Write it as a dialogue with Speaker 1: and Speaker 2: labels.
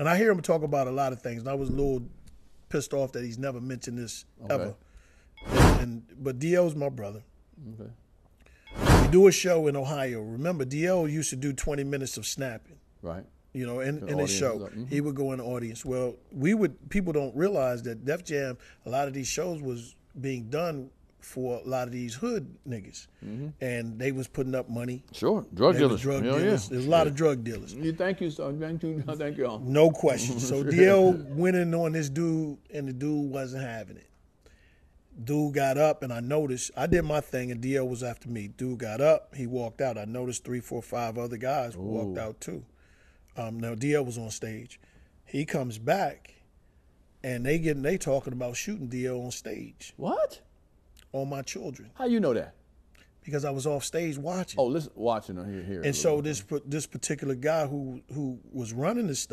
Speaker 1: And I hear him talk about a lot of things, and I was a little pissed off that he's never mentioned this ever. And but DL's my brother.
Speaker 2: Okay.
Speaker 1: We do a show in Ohio. Remember, DL used to do 20 minutes of snapping.
Speaker 2: Right.
Speaker 1: You know, in, in his show.
Speaker 2: Mhm.
Speaker 1: he would go in the audience. Well, we would. People don't realize that Def Jam. A lot of these shows was being done for a lot of these hood niggas, and they was putting up money.
Speaker 2: Sure. Drug
Speaker 1: They
Speaker 2: dealers.
Speaker 1: drug
Speaker 2: Hell
Speaker 1: dealers.
Speaker 2: Yeah.
Speaker 1: There's a lot of drug dealers.
Speaker 2: You thank you, son. Thank you. Thank you. all.
Speaker 1: No question. So DL went in on this dude, and the dude wasn't having it. Dude got up, and I noticed. I did my thing, and DL was after me. Dude got up, he walked out. I noticed three, four, five other guys walked out too. Um, now DL was on stage. He comes back, and they getting they talking about shooting DL on stage
Speaker 2: What?
Speaker 1: On my children
Speaker 2: How you know that?
Speaker 1: because I was off stage watching.
Speaker 2: Oh, listen, watching or here, here.
Speaker 1: and so this this particular guy who who was running this.